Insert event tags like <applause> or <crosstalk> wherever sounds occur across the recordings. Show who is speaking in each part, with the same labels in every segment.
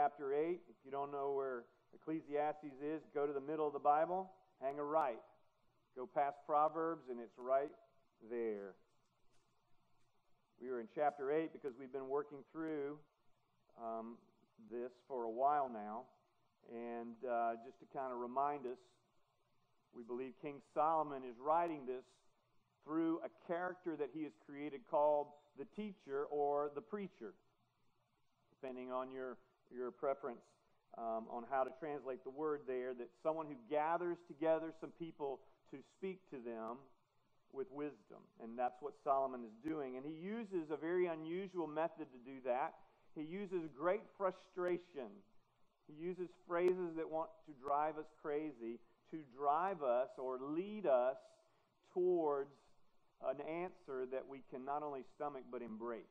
Speaker 1: chapter 8. If you don't know where Ecclesiastes is, go to the middle of the Bible, hang a right. Go past Proverbs, and it's right there. We are in chapter 8 because we've been working through um, this for a while now. And uh, just to kind of remind us, we believe King Solomon is writing this through a character that he has created called the teacher or the preacher, depending on your, your preference um, on how to translate the word there, that someone who gathers together some people to speak to them with wisdom. And that's what Solomon is doing. And he uses a very unusual method to do that. He uses great frustration. He uses phrases that want to drive us crazy to drive us or lead us towards an answer that we can not only stomach but embrace.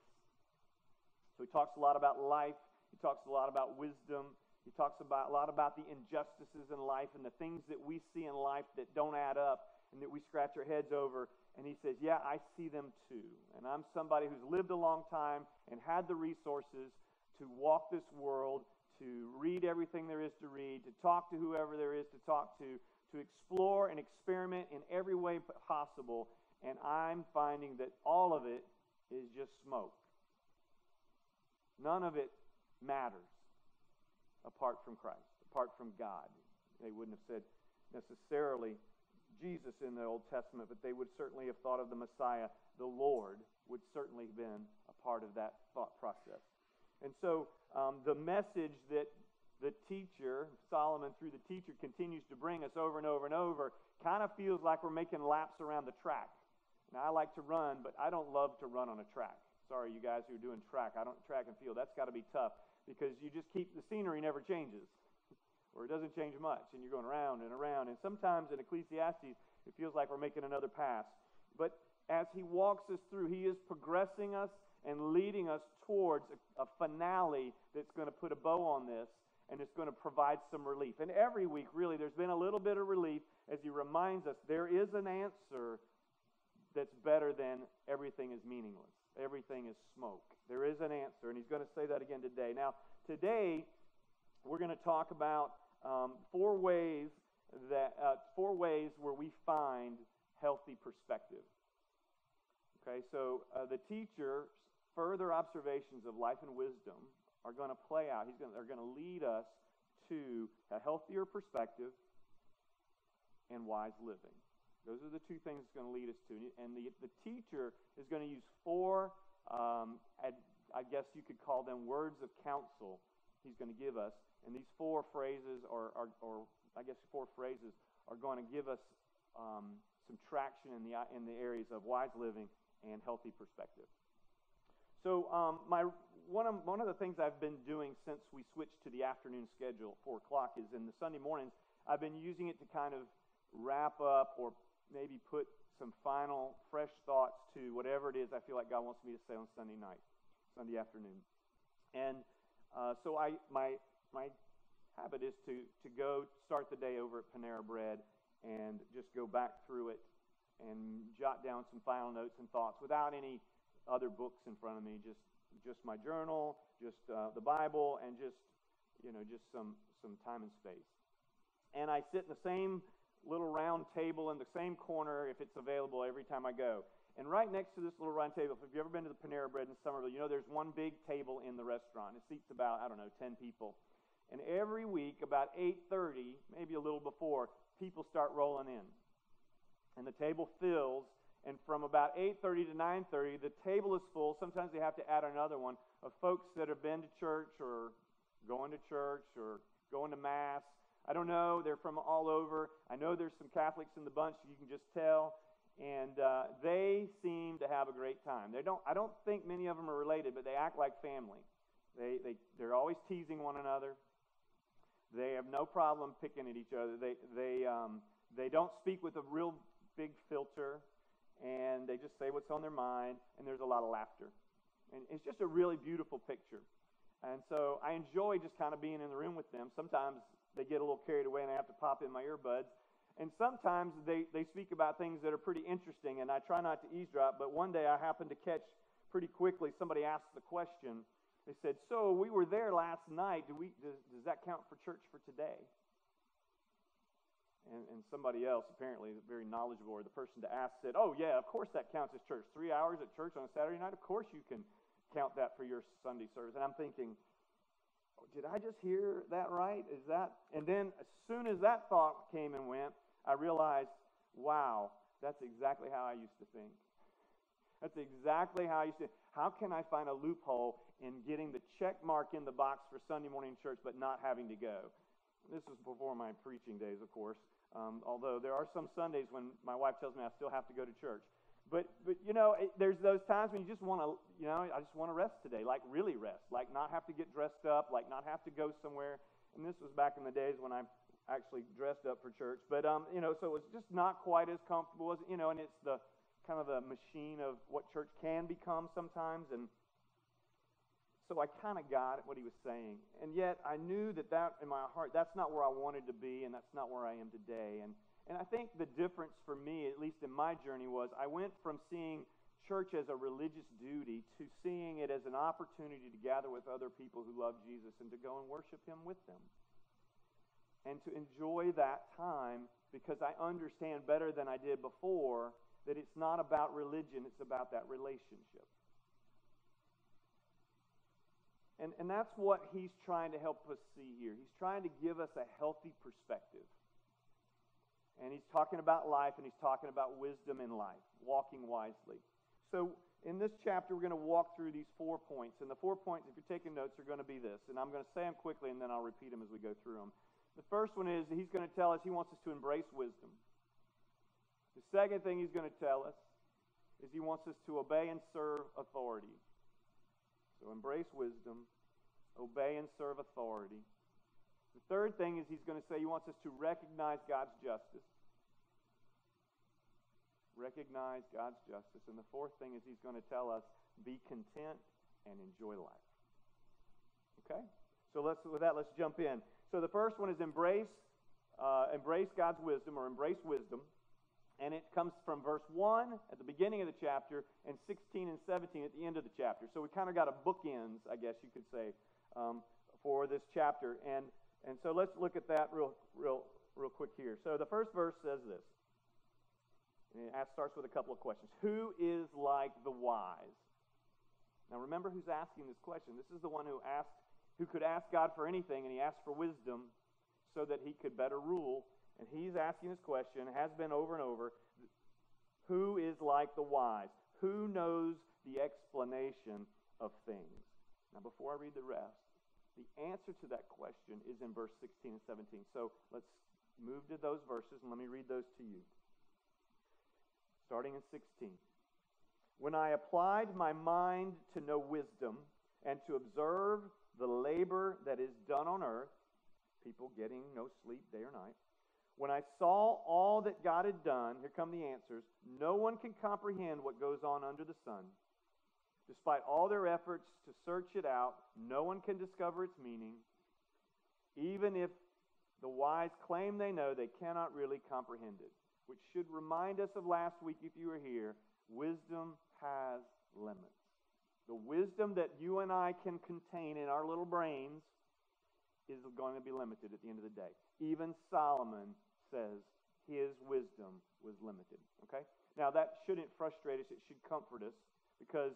Speaker 1: So he talks a lot about life. He talks a lot about wisdom. He talks about, a lot about the injustices in life and the things that we see in life that don't add up and that we scratch our heads over. And he says, Yeah, I see them too. And I'm somebody who's lived a long time and had the resources to walk this world, to read everything there is to read, to talk to whoever there is to talk to, to explore and experiment in every way possible. And I'm finding that all of it is just smoke. None of it matters apart from Christ, apart from God. They wouldn't have said necessarily Jesus in the Old Testament, but they would certainly have thought of the Messiah, the Lord, would certainly have been a part of that thought process. And so um, the message that the teacher, Solomon through the teacher, continues to bring us over and over and over kind of feels like we're making laps around the track. Now, I like to run, but I don't love to run on a track. Sorry, you guys who are doing track. I don't track and field. That's got to be tough because you just keep the scenery never changes or it doesn't change much and you're going around and around. And sometimes in ecclesiastes it feels like we're making another pass. But as he walks us through he is progressing us and leading us towards a, a finale that's going to put a bow on this and it's going to provide some relief. And every week really there's been a little bit of relief as he reminds us there is an answer that's better than everything is meaningless everything is smoke. There is an answer, and he's going to say that again today. Now, today we're going to talk about um, four ways that uh, four ways where we find healthy perspective. Okay, so uh, the teacher's further observations of life and wisdom are going to play out. He's going they're going to lead us to a healthier perspective and wise living. Those are the two things it's going to lead us to. And the, the teacher is going to use four, um, I guess you could call them words of counsel he's going to give us. And these four phrases, or, or, I guess four phrases, are going to give us um, some traction in the, in the areas of wise living and healthy perspective. So um, my, one, of, one of the things I've been doing since we switched to the afternoon schedule, 4 o'clock, is in the Sunday mornings, I've been using it to kind of wrap up or final fresh thoughts to whatever it is I feel like God wants me to say on Sunday night, Sunday afternoon. And uh, so I my my habit is to to go start the day over at Panera Bread and just go back through it and jot down some final notes and thoughts without any other books in front of me, just just my journal, just uh, the Bible, and just you know just some some time and space. And I sit in the same little round table in the same corner if it's available every time I go. And right next to this little round table, if you've ever been to the Panera Bread in Summerville, you know there's one big table in the restaurant. It seats about, I don't know, 10 people. And every week, about 8.30, maybe a little before, people start rolling in. And the table fills, and from about 8.30 to 9.30, the table is full. Sometimes they have to add another one of folks that have been to church or going to church or going to Mass I don't know. They're from all over. I know there's some Catholics in the bunch. You can just tell. And uh, they seem to have a great time. They don't. I don't think many of them are related, but they act like family. They they they're always teasing one another. They have no problem picking at each other. They they um, they don't speak with a real big filter, and they just say what's on their mind. And there's a lot of laughter, and it's just a really beautiful picture. And so I enjoy just kind of being in the room with them. Sometimes they get a little carried away and I have to pop in my earbuds. And sometimes they, they speak about things that are pretty interesting, and I try not to eavesdrop, but one day I happened to catch pretty quickly somebody asked the question They said, So we were there last night. Do we, does, does that count for church for today? And, and somebody else, apparently very knowledgeable, or the person to ask, said, Oh, yeah, of course that counts as church. Three hours at church on a Saturday night, of course you can count that for your Sunday service. And I'm thinking, Did I just hear that right? Is that? And then as soon as that thought came and went, I realized, wow, that's exactly how I used to think. That's exactly how I used to. How can I find a loophole in getting the check mark in the box for Sunday morning church, but not having to go? This was before my preaching days, of course. Um, although there are some Sundays when my wife tells me I still have to go to church. But, but you know, it, there's those times when you just want to, you know, I just want to rest today, like really rest, like not have to get dressed up, like not have to go somewhere. And this was back in the days when I actually dressed up for church. But, um, you know, so it was just not quite as comfortable as, you know, and it's the kind of the machine of what church can become sometimes. And so I kind of got what he was saying. And yet I knew that that in my heart, that's not where I wanted to be, and that's not where I am today. And, and I think the difference for me, at least in my journey, was I went from seeing church as a religious duty to seeing it as an opportunity to gather with other people who love Jesus and to go and worship him with them. And to enjoy that time because I understand better than I did before that it's not about religion, it's about that relationship. And, and that's what he's trying to help us see here. He's trying to give us a healthy perspective. And he's talking about life and he's talking about wisdom in life, walking wisely. So in this chapter, we're going to walk through these four points. And the four points, if you're taking notes, are going to be this. And I'm going to say them quickly and then I'll repeat them as we go through them. The first one is he's going to tell us he wants us to embrace wisdom. The second thing he's going to tell us is he wants us to obey and serve authority. So embrace wisdom, obey and serve authority. The third thing is he's going to say he wants us to recognize God's justice. Recognize God's justice. And the fourth thing is he's going to tell us be content and enjoy life. Okay? So let's with that let's jump in. So the first one is embrace uh, embrace God's wisdom or embrace wisdom. And it comes from verse 1 at the beginning of the chapter and 16 and 17 at the end of the chapter. So we kind of got a bookends, I guess you could say, um, for this chapter. And, and so let's look at that real, real, real quick here. So the first verse says this. And it starts with a couple of questions. Who is like the wise? Now remember who's asking this question. This is the one who asked, who could ask God for anything, and he asked for wisdom so that he could better rule and he's asking this question, has been over and over Who is like the wise? Who knows the explanation of things? Now, before I read the rest, the answer to that question is in verse 16 and 17. So let's move to those verses and let me read those to you. Starting in 16. When I applied my mind to know wisdom and to observe the labor that is done on earth, people getting no sleep day or night, when I saw all that God had done, here come the answers. No one can comprehend what goes on under the sun. Despite all their efforts to search it out, no one can discover its meaning. Even if the wise claim they know, they cannot really comprehend it. Which should remind us of last week, if you were here, wisdom has limits. The wisdom that you and I can contain in our little brains is going to be limited at the end of the day. Even Solomon says his wisdom was limited. Okay? Now, that shouldn't frustrate us, it should comfort us because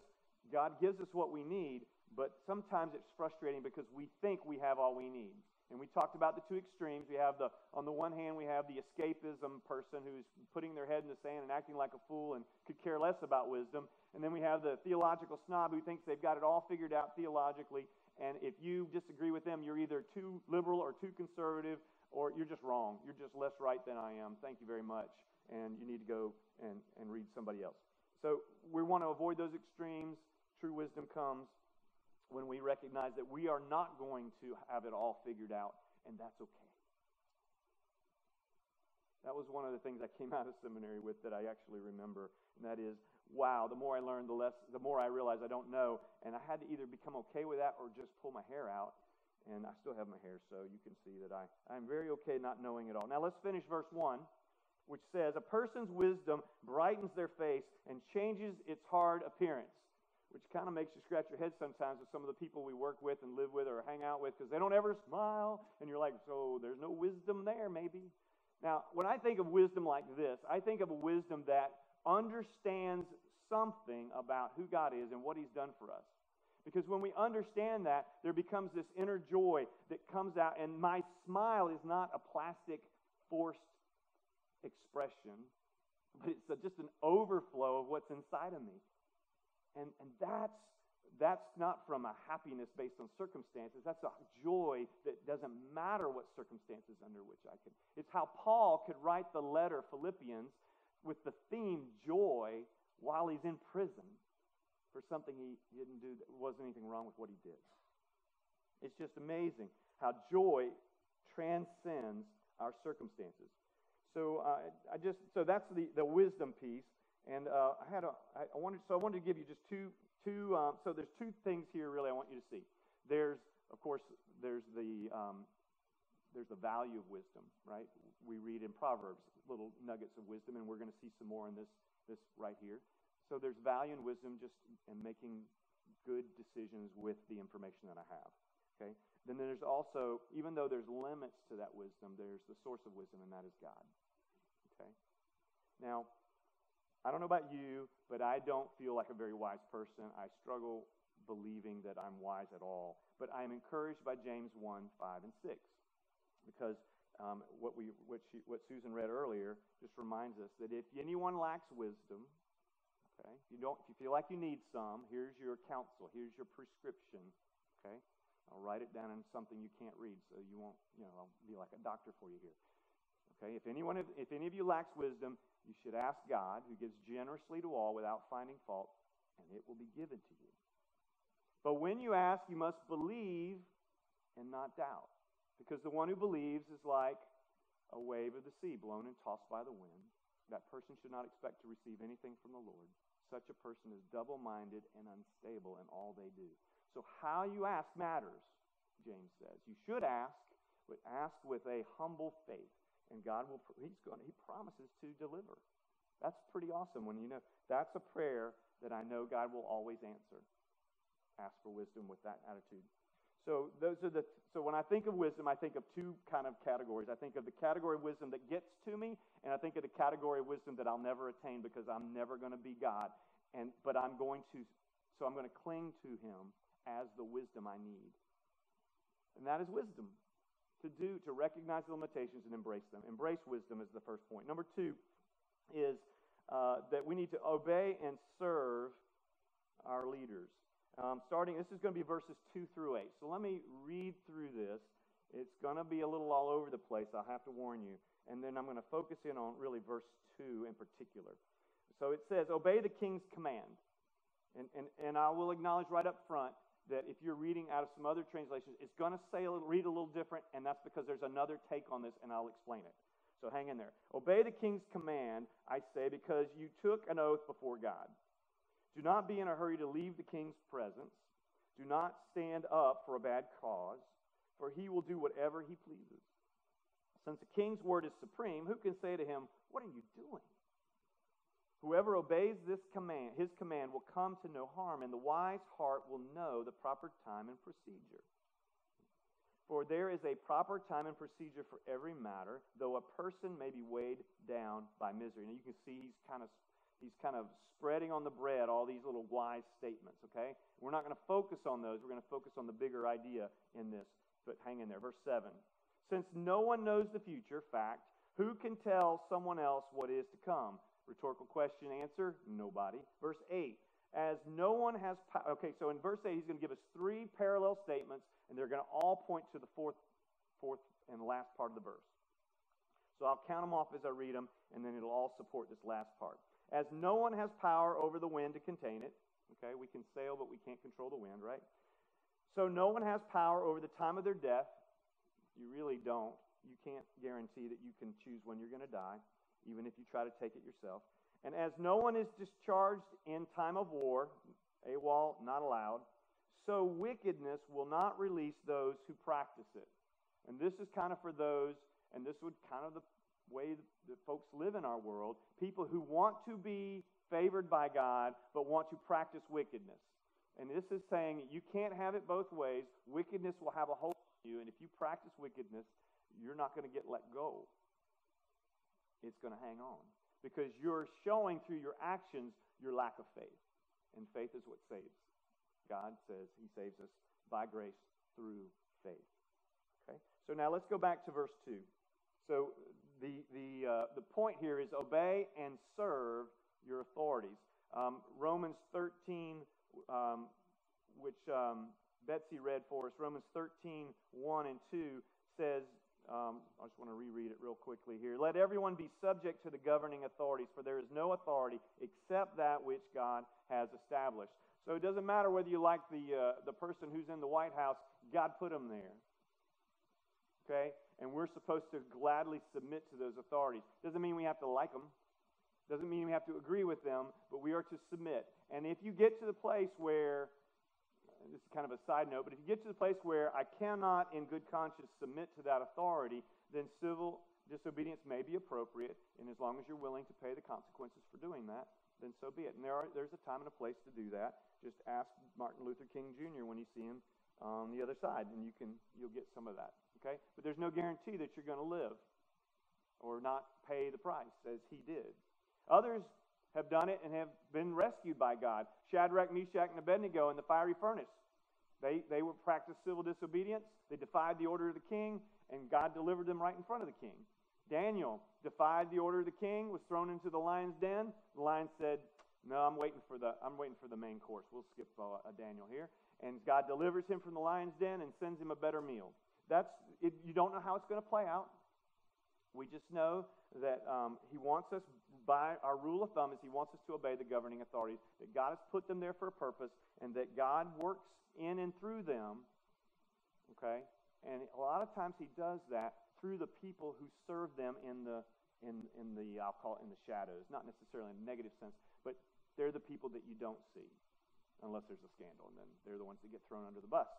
Speaker 1: God gives us what we need, but sometimes it's frustrating because we think we have all we need. And we talked about the two extremes. We have the, on the one hand, we have the escapism person who's putting their head in the sand and acting like a fool and could care less about wisdom. And then we have the theological snob who thinks they've got it all figured out theologically. And if you disagree with them, you're either too liberal or too conservative or you're just wrong. You're just less right than I am. Thank you very much. And you need to go and, and read somebody else. So we want to avoid those extremes. True wisdom comes when we recognize that we are not going to have it all figured out, and that's okay. That was one of the things I came <laughs> out of seminary with that I actually remember, and that is, wow, the more I learn, the less, the more I realize I don't know, and I had to either become okay with that or just pull my hair out and I still have my hair, so you can see that I, I'm very okay not knowing it all. Now let's finish verse 1, which says, A person's wisdom brightens their face and changes its hard appearance. Which kind of makes you scratch your head sometimes with some of the people we work with and live with or hang out with because they don't ever smile. And you're like, so there's no wisdom there, maybe. Now, when I think of wisdom like this, I think of a wisdom that understands something about who God is and what He's done for us. Because when we understand that, there becomes this inner joy that comes out, and my smile is not a plastic, forced expression, but it's a, just an overflow of what's inside of me. And, and that's, that's not from a happiness based on circumstances. That's a joy that doesn't matter what circumstances under which I can. It's how Paul could write the letter Philippians with the theme joy while he's in prison for something he didn't do that wasn't anything wrong with what he did. It's just amazing how joy transcends our circumstances. So uh, I just so that's the, the wisdom piece, and uh, I had a I wanted so I wanted to give you just two two um, so there's two things here really I want you to see. There's of course there's the um, there's the value of wisdom, right? We read in Proverbs little nuggets of wisdom, and we're going to see some more in this this right here. So there's value in wisdom just in making good decisions with the information that I have. Okay? Then there's also, even though there's limits to that wisdom, there's the source of wisdom, and that is God. Okay? Now, I don't know about you, but I don't feel like a very wise person. I struggle believing that I'm wise at all. But I am encouraged by James 1, 5, and 6. Because um, what, we, what, she, what Susan read earlier just reminds us that if anyone lacks wisdom, Okay? If you don't, if you feel like you need some, here's your counsel. Here's your prescription. Okay? I'll write it down in something you can't read, so you won't, you know, I'll be like a doctor for you here. Okay? If anyone, if any of you lacks wisdom, you should ask God, who gives generously to all without finding fault, and it will be given to you. But when you ask, you must believe and not doubt, because the one who believes is like a wave of the sea, blown and tossed by the wind. That person should not expect to receive anything from the Lord such a person is double minded and unstable in all they do. So, how you ask matters, James says. You should ask, but ask with a humble faith. And God will, He's going He promises to deliver. That's pretty awesome when you know that's a prayer that I know God will always answer. Ask for wisdom with that attitude. So those are the so when I think of wisdom, I think of two kind of categories. I think of the category of wisdom that gets to me, and I think of the category of wisdom that I'll never attain because I'm never going to be God. And but I'm going to so I'm going to cling to him as the wisdom I need. And that is wisdom. To do, to recognize the limitations and embrace them. Embrace wisdom is the first point. Number two is uh, that we need to obey and serve our leaders. Um, starting, this is going to be verses 2 through 8. So let me read through this. It's going to be a little all over the place, I'll have to warn you. And then I'm going to focus in on really verse 2 in particular. So it says, Obey the king's command. And, and, and I will acknowledge right up front that if you're reading out of some other translations, it's going to say a little, read a little different, and that's because there's another take on this, and I'll explain it. So hang in there. Obey the king's command, I say, because you took an oath before God. Do not be in a hurry to leave the king's presence. Do not stand up for a bad cause, for he will do whatever he pleases. Since the king's word is supreme, who can say to him, What are you doing? Whoever obeys this command, his command will come to no harm, and the wise heart will know the proper time and procedure. For there is a proper time and procedure for every matter, though a person may be weighed down by misery. Now you can see he's kind of he's kind of spreading on the bread all these little wise statements, okay? We're not going to focus on those. We're going to focus on the bigger idea in this. But hang in there. Verse 7. Since no one knows the future, fact, who can tell someone else what is to come? Rhetorical question answer nobody. Verse 8. As no one has power. Okay, so in verse 8, he's going to give us three parallel statements, and they're going to all point to the fourth, fourth and last part of the verse. So I'll count them off as I read them, and then it'll all support this last part. As no one has power over the wind to contain it. Okay, we can sail, but we can't control the wind, right? So no one has power over the time of their death. You really don't. You can't guarantee that you can choose when you're going to die, even if you try to take it yourself. And as no one is discharged in time of war, AWOL not allowed, so wickedness will not release those who practice it. And this is kind of for those, and this would kind of the way that folks live in our world people who want to be favored by God but want to practice wickedness. And this is saying you can't have it both ways. Wickedness will have a hold on you, and if you practice wickedness, you're not going to get let go. It's going to hang on. Because you're showing through your actions your lack of faith. And faith is what saves. God says he saves us by grace through faith. Okay? So now let's go back to verse 2. So the, the, uh, the point here is obey and serve your authorities. Um, Romans 13, um, which um, Betsy read for us, Romans 13, 1 and 2 says, um, I just want to reread it real quickly here. Let everyone be subject to the governing authorities, for there is no authority except that which God has established. So it doesn't matter whether you like the, uh, the person who's in the White House, God put them there. Okay? And we're supposed to gladly submit to those authorities. Doesn't mean we have to like them. Doesn't mean we have to agree with them, but we are to submit. And if you get to the place where, this is kind of a side note, but if you get to the place where I cannot, in good conscience, submit to that authority, then civil disobedience may be appropriate. And as long as you're willing to pay the consequences for doing that, then so be it. And there are, there's a time and a place to do that. Just ask Martin Luther King Jr. when you see him on the other side, and you can you'll get some of that. Okay, but there's no guarantee that you're going to live or not pay the price as he did. Others have done it and have been rescued by God. Shadrach, Meshach, and Abednego in the fiery furnace. They, they were practiced civil disobedience. They defied the order of the king, and God delivered them right in front of the king. Daniel defied the order of the king, was thrown into the lion's den. The lion said, "No, I'm waiting for the I'm waiting for the main course. We'll skip uh, Daniel here." And God delivers him from the lion's den and sends him a better meal. That's it, you don't know how it's going to play out. We just know that um, He wants us by our rule of thumb is He wants us to obey the governing authorities. That God has put them there for a purpose, and that God works in and through them. Okay, and a lot of times He does that through the people who serve them in the in in the I'll call it in the shadows, not necessarily in a negative sense, but they're the people that you don't see unless there's a scandal, and then they're the ones that get thrown under the bus.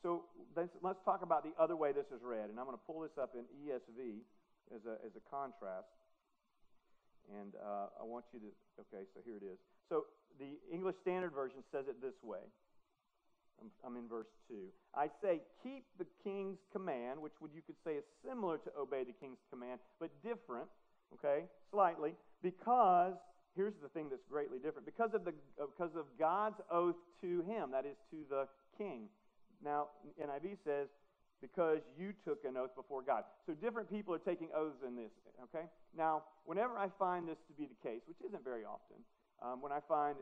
Speaker 1: So let's, let's talk about the other way this is read, and I'm going to pull this up in ESV as a as a contrast. And uh, I want you to okay, so here it is. So the English Standard Version says it this way. I'm, I'm in verse 2. I say, keep the king's command, which would you could say is similar to obey the king's command, but different, okay, slightly, because here's the thing that's greatly different because of the because of God's oath to him, that is to the king. Now, NIV says, because you took an oath before God. So different people are taking oaths in this, okay? Now, whenever I find this to be the case, which isn't very often, um, when I find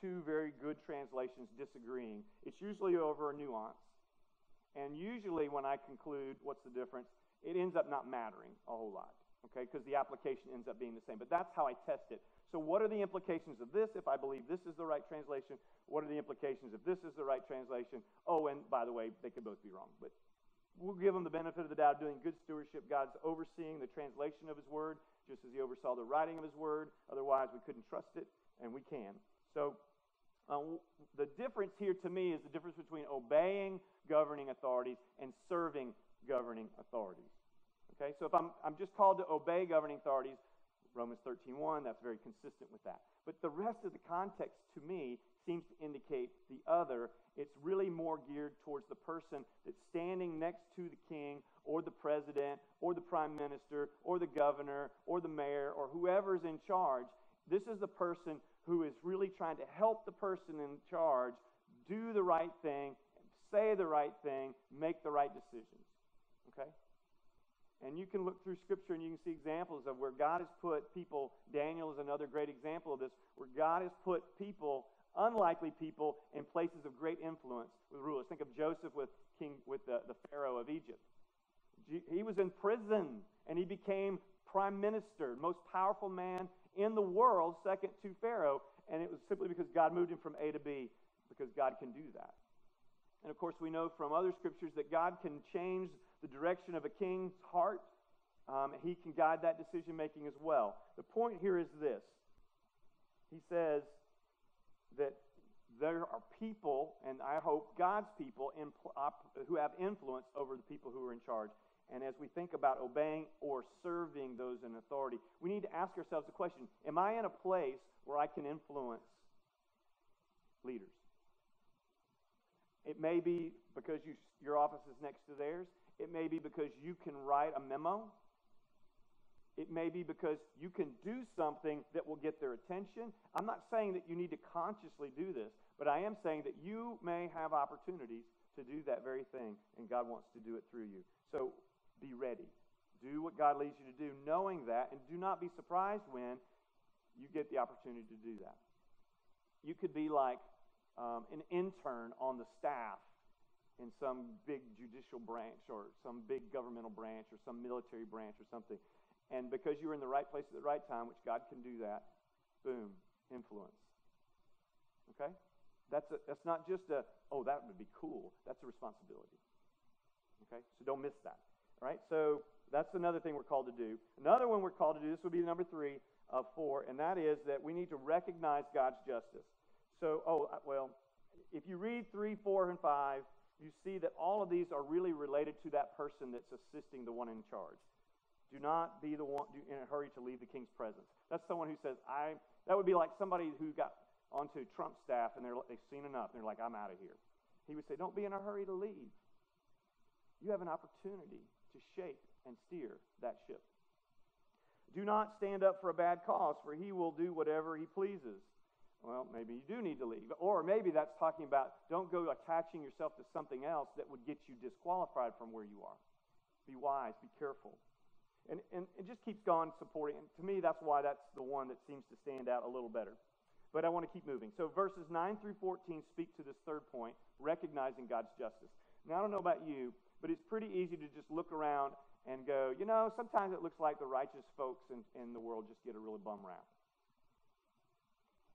Speaker 1: two very good translations disagreeing. It's usually over a nuance. And usually, when I conclude what's the difference, it ends up not mattering a whole lot, okay, because the application ends up being the same. But that's how I test it. So, what are the implications of this if I believe this is the right translation? What are the implications if this is the right translation? Oh, and by the way, they could both be wrong. But we'll give them the benefit of the doubt doing good stewardship. God's overseeing the translation of His Word, just as He oversaw the writing of His Word. Otherwise, we couldn't trust it, and we can. So, uh, the difference here to me is the difference between obeying governing authorities and serving governing authorities. Okay, so if I'm, I'm just called to obey governing authorities, Romans 13.1, that's very consistent with that. But the rest of the context to me seems to indicate the other. It's really more geared towards the person that's standing next to the king or the president or the prime minister or the governor or the mayor or whoever's in charge. This is the person who is really trying to help the person in charge do the right thing, say the right thing, make the right decisions. Okay? And you can look through Scripture and you can see examples of where God has put people, Daniel is another great example of this, where God has put people, unlikely people, in places of great influence with rulers. Think of Joseph with King with the, the Pharaoh of Egypt. He was in prison and he became prime minister, most powerful man in the world, second to Pharaoh. And it was simply because God moved him from A to B, because God can do that. And of course, we know from other scriptures that God can change the direction of a king's heart. Um, he can guide that decision making as well. The point here is this He says that there are people, and I hope God's people, who have influence over the people who are in charge. And as we think about obeying or serving those in authority, we need to ask ourselves the question Am I in a place where I can influence leaders? It may be because you, your office is next to theirs. It may be because you can write a memo. It may be because you can do something that will get their attention. I'm not saying that you need to consciously do this, but I am saying that you may have opportunities to do that very thing, and God wants to do it through you. So be ready. Do what God leads you to do, knowing that, and do not be surprised when you get the opportunity to do that. You could be like um, an intern on the staff in some big judicial branch or some big governmental branch or some military branch or something. And because you were in the right place at the right time, which God can do that, boom, influence. Okay? That's, a, that's not just a, oh, that would be cool. That's a responsibility. Okay? So don't miss that. All right? So that's another thing we're called to do. Another one we're called to do, this would be number three of four, and that is that we need to recognize God's justice. So, oh, uh, well, if you read three, four, and five, you see that all of these are really related to that person that's assisting the one in charge. Do not be the one in a hurry to leave the king's presence. That's someone who says, I, that would be like somebody who got onto Trump's staff and they're, they've seen enough and they're like, I'm out of here. He would say, Don't be in a hurry to leave. You have an opportunity to shape and steer that ship. Do not stand up for a bad cause, for he will do whatever he pleases. Well, maybe you do need to leave. Or maybe that's talking about don't go attaching yourself to something else that would get you disqualified from where you are. Be wise, be careful. And, and it just keeps going supporting. And to me, that's why that's the one that seems to stand out a little better. But I want to keep moving. So verses 9 through 14 speak to this third point, recognizing God's justice. Now, I don't know about you, but it's pretty easy to just look around and go, you know, sometimes it looks like the righteous folks in, in the world just get a really bum rap.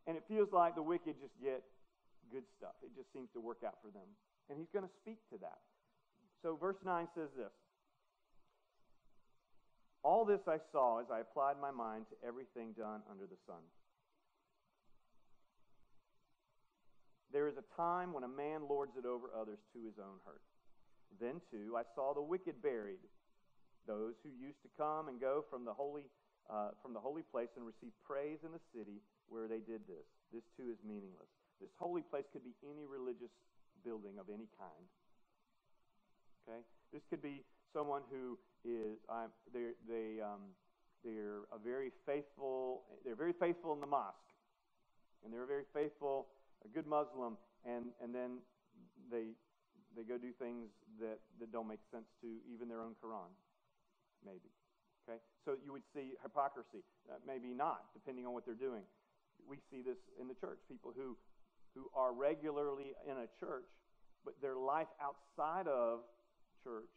Speaker 1: And it feels like the wicked just get good stuff. It just seems to work out for them. And he's going to speak to that. So verse 9 says this All this I saw as I applied my mind to everything done under the sun. There is a time when a man lords it over others to his own hurt. Then, too, I saw the wicked buried, those who used to come and go from the holy, uh, from the holy place and receive praise in the city where they did this. This, too, is meaningless. This holy place could be any religious building of any kind. Okay? This could be someone who is, um, they're, they, um, they're a very faithful, they're very faithful in the mosque. And they're a very faithful, a good Muslim, and, and then they, they go do things that, that don't make sense to even their own Quran maybe. Okay? So you would see hypocrisy. Uh, maybe not, depending on what they're doing. We see this in the church. People who, who are regularly in a church, but their life outside of church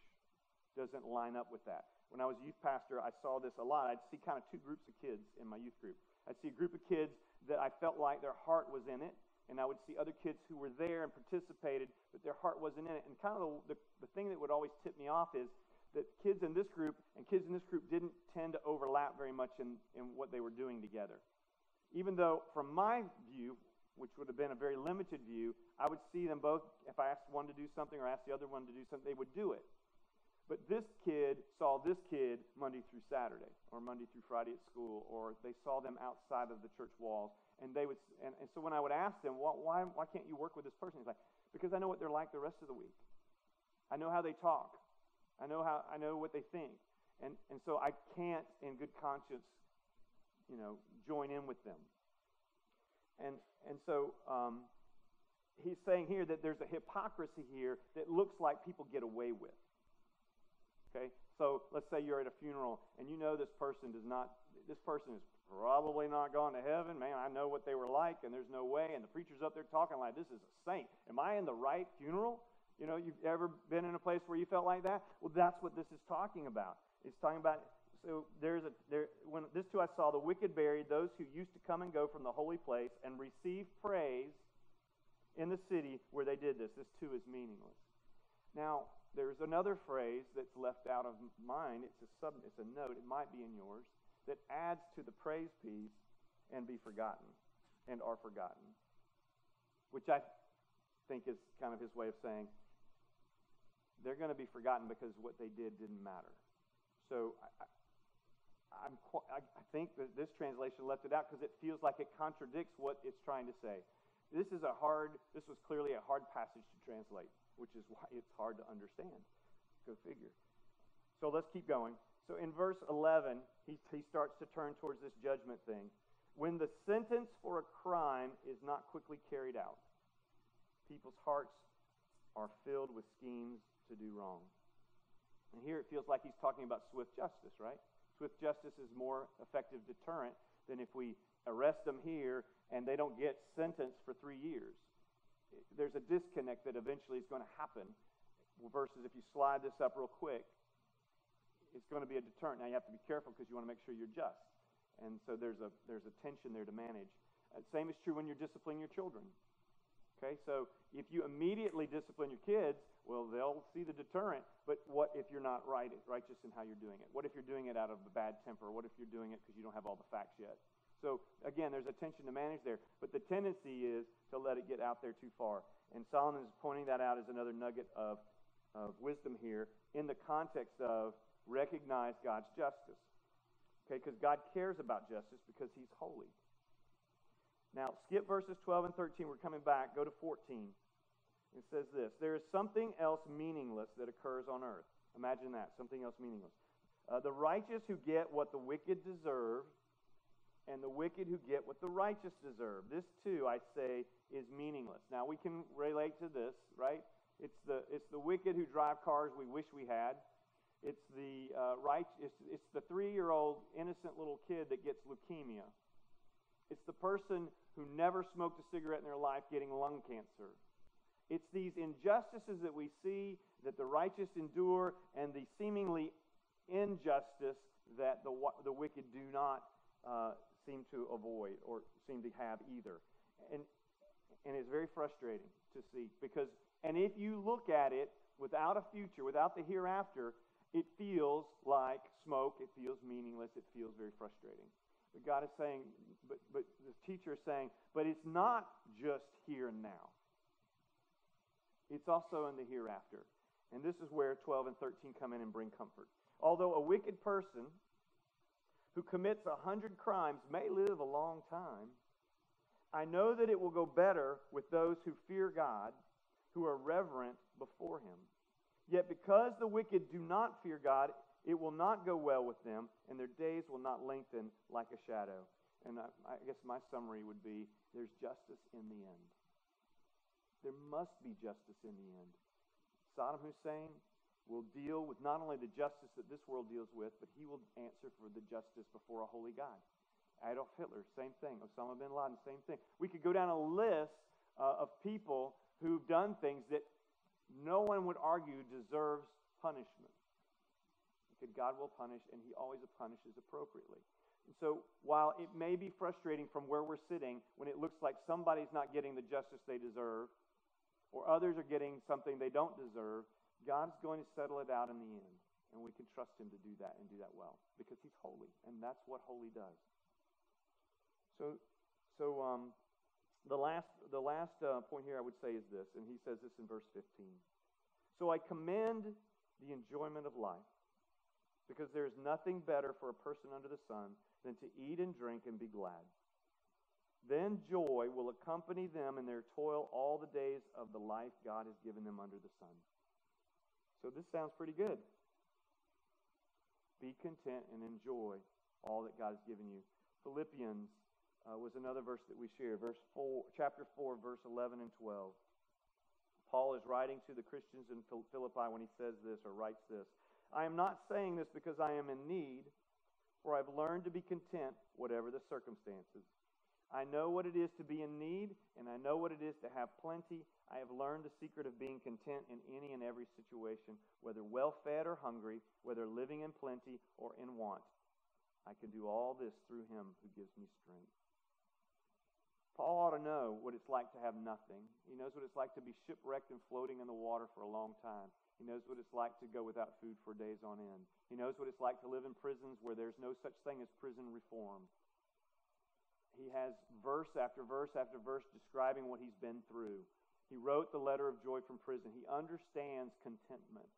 Speaker 1: doesn't line up with that. When I was a youth pastor, I saw this a lot. I'd see kind of two groups of kids in my youth group. I'd see a group of kids that I felt like their heart was in it, and I would see other kids who were there and participated, but their heart wasn't in it. And kind of the, the, the thing that would always tip me off is that kids in this group and kids in this group didn't tend to overlap very much in, in what they were doing together. Even though, from my view, which would have been a very limited view, I would see them both, if I asked one to do something or asked the other one to do something, they would do it. But this kid saw this kid Monday through Saturday, or Monday through Friday at school, or they saw them outside of the church walls. And they would, and, and so when I would ask them, well, why, why can't you work with this person? He's like, because I know what they're like the rest of the week. I know how they talk. I know how I know what they think. And and so I can't in good conscience, you know, join in with them. And and so um, he's saying here that there's a hypocrisy here that looks like people get away with. Okay? So let's say you're at a funeral and you know this person does not this person is probably not going to heaven. Man, I know what they were like, and there's no way. And the preacher's up there talking like this is a saint. Am I in the right funeral? You know, you've ever been in a place where you felt like that? Well, that's what this is talking about. It's talking about so there's a there when this too I saw the wicked buried those who used to come and go from the holy place and receive praise in the city where they did this. This too is meaningless. Now, there's another phrase that's left out of mine. It's a sub it's a note, it might be in yours, that adds to the praise piece and be forgotten and are forgotten. Which I think is kind of his way of saying they're going to be forgotten because what they did didn't matter. So I, I'm, I think that this translation left it out because it feels like it contradicts what it's trying to say. This is a hard, this was clearly a hard passage to translate, which is why it's hard to understand. Go figure. So let's keep going. So in verse 11, he, he starts to turn towards this judgment thing. When the sentence for a crime is not quickly carried out, people's hearts are filled with schemes to do wrong. And here it feels like he's talking about swift justice, right? Swift justice is more effective deterrent than if we arrest them here and they don't get sentenced for three years. There's a disconnect that eventually is going to happen versus if you slide this up real quick, it's going to be a deterrent. Now you have to be careful because you want to make sure you're just. And so there's a, there's a tension there to manage. Uh, same is true when you're disciplining your children. Okay, so if you immediately discipline your kids, well, they'll see the deterrent. But what if you're not right, righteous in how you're doing it? What if you're doing it out of a bad temper? What if you're doing it because you don't have all the facts yet? So again, there's a tension to manage there. But the tendency is to let it get out there too far. And Solomon is pointing that out as another nugget of, of wisdom here in the context of recognize God's justice. Okay, because God cares about justice because he's holy. Now, skip verses 12 and 13. We're coming back. Go to 14. It says this There is something else meaningless that occurs on earth. Imagine that, something else meaningless. Uh, the righteous who get what the wicked deserve, and the wicked who get what the righteous deserve. This, too, I say, is meaningless. Now, we can relate to this, right? It's the, it's the wicked who drive cars we wish we had. It's the uh, right. It's, it's the three-year-old innocent little kid that gets leukemia. It's the person who never smoked a cigarette in their life getting lung cancer. It's these injustices that we see that the righteous endure, and the seemingly injustice that the the wicked do not uh, seem to avoid or seem to have either. And and it's very frustrating to see because and if you look at it without a future, without the hereafter, it feels like smoke. It feels meaningless. It feels very frustrating. But God is saying, but, but the teacher is saying, but it's not just here and now. It's also in the hereafter. And this is where 12 and 13 come in and bring comfort. Although a wicked person who commits a hundred crimes may live a long time, I know that it will go better with those who fear God, who are reverent before him. Yet because the wicked do not fear God, it will not go well with them, and their days will not lengthen like a shadow. And I, I guess my summary would be there's justice in the end. There must be justice in the end. Saddam Hussein will deal with not only the justice that this world deals with, but he will answer for the justice before a holy God. Adolf Hitler, same thing. Osama bin Laden, same thing. We could go down a list uh, of people who've done things that no one would argue deserves punishment. Because God will punish, and He always punishes appropriately. And so, while it may be frustrating from where we're sitting when it looks like somebody's not getting the justice they deserve, or others are getting something they don't deserve, God's going to settle it out in the end. And we can trust Him to do that and do that well because He's holy, and that's what holy does. So, so um, the last, the last uh, point here I would say is this, and he says this in verse 15. So I commend the enjoyment of life, because there is nothing better for a person under the sun than to eat and drink and be glad. Then joy will accompany them in their toil all the days of the life God has given them under the sun. So this sounds pretty good. Be content and enjoy all that God has given you. Philippians uh, was another verse that we share. Verse four, chapter 4, verse 11 and 12. Paul is writing to the Christians in Philippi when he says this or writes this. I am not saying this because I am in need, for I've learned to be content whatever the circumstances. I know what it is to be in need, and I know what it is to have plenty. I have learned the secret of being content in any and every situation, whether well fed or hungry, whether living in plenty or in want. I can do all this through him who gives me strength. Paul ought to know what it's like to have nothing. He knows what it's like to be shipwrecked and floating in the water for a long time. He knows what it's like to go without food for days on end. He knows what it's like to live in prisons where there's no such thing as prison reform. He has verse after verse after verse describing what he's been through. He wrote the letter of joy from prison. He understands contentment,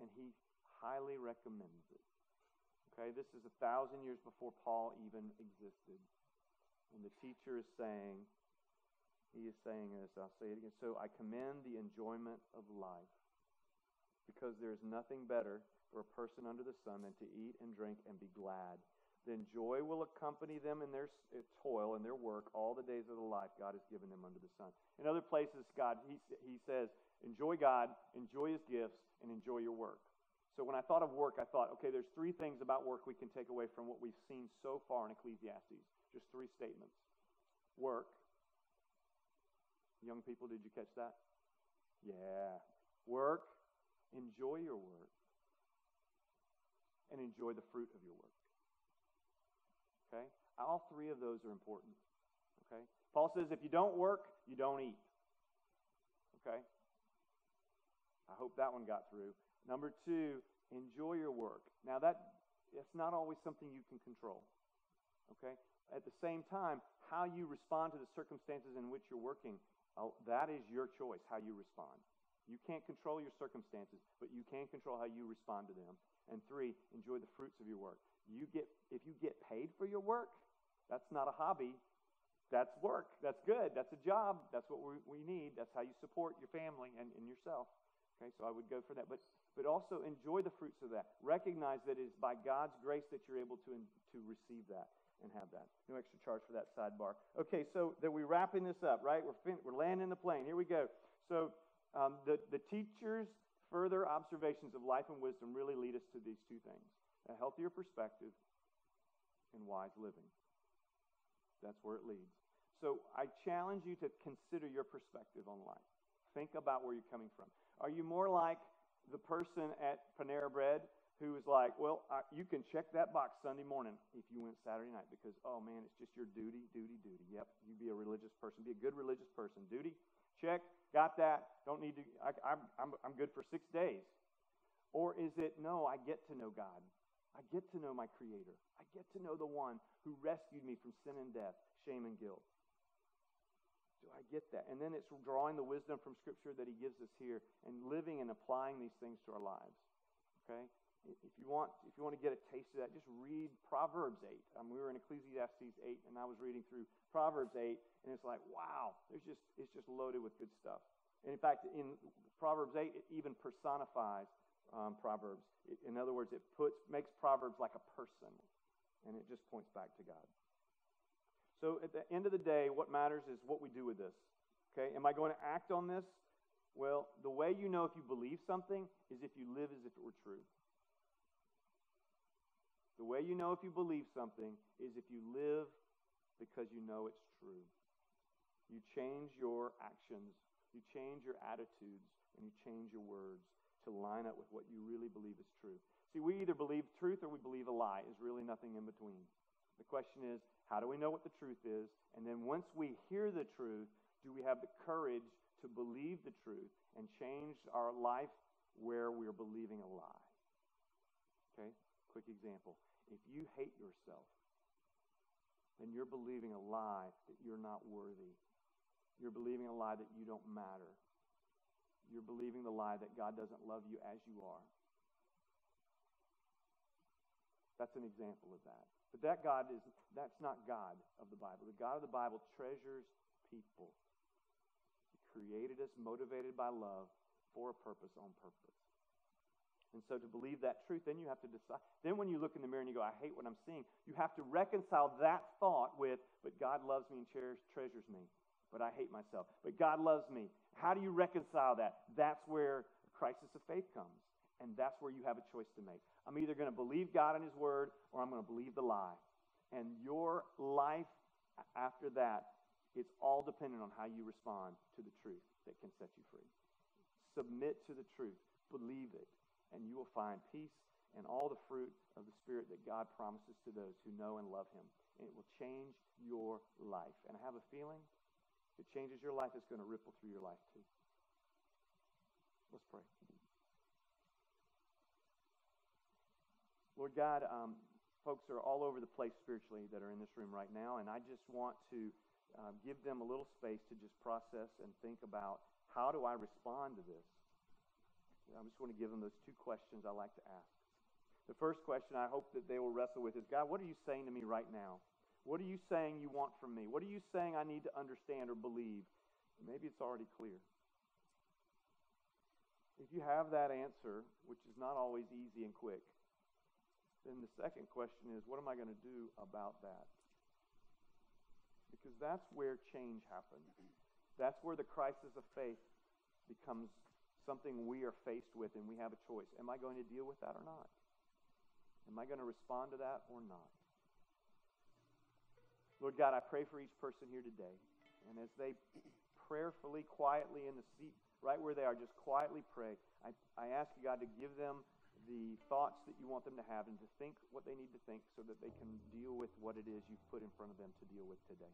Speaker 1: and he highly recommends it. Okay, this is a thousand years before Paul even existed. And the teacher is saying, he is saying this. I'll say it again. So I commend the enjoyment of life because there is nothing better for a person under the sun than to eat and drink and be glad. Then joy will accompany them in their uh, toil and their work all the days of the life God has given them under the sun. In other places, God, he, he says, enjoy God, enjoy his gifts, and enjoy your work. So when I thought of work, I thought, okay, there's three things about work we can take away from what we've seen so far in Ecclesiastes. Just three statements. Work. Young people, did you catch that? Yeah. Work. Enjoy your work. And enjoy the fruit of your work. Okay? All three of those are important. Okay? Paul says if you don't work, you don't eat. Okay? I hope that one got through. Number two, enjoy your work. Now that it's not always something you can control. Okay? At the same time, how you respond to the circumstances in which you're working, uh, that is your choice, how you respond. You can't control your circumstances, but you can control how you respond to them. And three, enjoy the fruits of your work. You get if you get paid for your work, that's not a hobby. That's work. That's good. That's a job. That's what we, we need. That's how you support your family and, and yourself. Okay, so I would go for that. But but also enjoy the fruits of that. Recognize that it is by God's grace that you're able to, to receive that and have that. No extra charge for that sidebar. Okay, so that we're wrapping this up, right? We're, fin- we're landing the plane. Here we go. So um, the, the teacher's further observations of life and wisdom really lead us to these two things a healthier perspective and wise living. That's where it leads. So I challenge you to consider your perspective on life. Think about where you're coming from. Are you more like the person at Panera Bread who is like, well, I, you can check that box Sunday morning if you went Saturday night because, oh man, it's just your duty, duty, duty. Yep, you be a religious person, be a good religious person. Duty, check, got that. Don't need to. I, I'm, I'm, I'm good for six days. Or is it no? I get to know God. I get to know my Creator. I get to know the one who rescued me from sin and death, shame and guilt. Do I get that? And then it's drawing the wisdom from Scripture that He gives us here and living and applying these things to our lives. Okay? If you want, if you want to get a taste of that, just read Proverbs 8. Um, we were in Ecclesiastes 8, and I was reading through Proverbs 8, and it's like, wow, there's just, it's just loaded with good stuff. And in fact, in Proverbs 8, it even personifies um, Proverbs. It, in other words, it puts, makes Proverbs like a person, and it just points back to God. So at the end of the day, what matters is what we do with this. Okay? Am I going to act on this? Well, the way you know if you believe something is if you live as if it were true. The way you know if you believe something is if you live because you know it's true. You change your actions, you change your attitudes, and you change your words to line up with what you really believe is true. See, we either believe truth or we believe a lie. There's really nothing in between. The question is, how do we know what the truth is? And then once we hear the truth, do we have the courage to believe the truth and change our life where we're believing a lie? Okay, quick example. If you hate yourself, then you're believing a lie that you're not worthy. You're believing a lie that you don't matter. You're believing the lie that God doesn't love you as you are. That's an example of that. But that God is, that's not God of the Bible. The God of the Bible treasures people. He created us motivated by love for a purpose, on purpose. And so to believe that truth, then you have to decide. Then when you look in the mirror and you go, I hate what I'm seeing, you have to reconcile that thought with, but God loves me and treasures me. But I hate myself. But God loves me. How do you reconcile that? That's where crisis of faith comes. And that's where you have a choice to make. I'm either going to believe God and His Word or I'm going to believe the lie. And your life after that is all dependent on how you respond to the truth that can set you free. Submit to the truth, believe it, and you will find peace and all the fruit of the Spirit that God promises to those who know and love Him. And it will change your life. And I have a feeling if it changes your life, it's going to ripple through your life too. Let's pray. Lord God, um, folks are all over the place spiritually that are in this room right now, and I just want to uh, give them a little space to just process and think about how do I respond to this? I just want to give them those two questions I like to ask. The first question I hope that they will wrestle with is God, what are you saying to me right now? What are you saying you want from me? What are you saying I need to understand or believe Maybe it's already clear. If you have that answer, which is not always easy and quick, then the second question is, what am I going to do about that? Because that's where change happens. That's where the crisis of faith becomes something we are faced with and we have a choice. Am I going to deal with that or not? Am I going to respond to that or not? Lord God, I pray for each person here today. And as they prayerfully, quietly in the seat, right where they are, just quietly pray, I, I ask you, God, to give them the thoughts that you want them to have and to think what they need to think so that they can deal with what it is you've put in front of them to deal with today.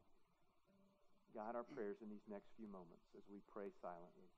Speaker 1: Guide our prayers in these next few moments as we pray silently.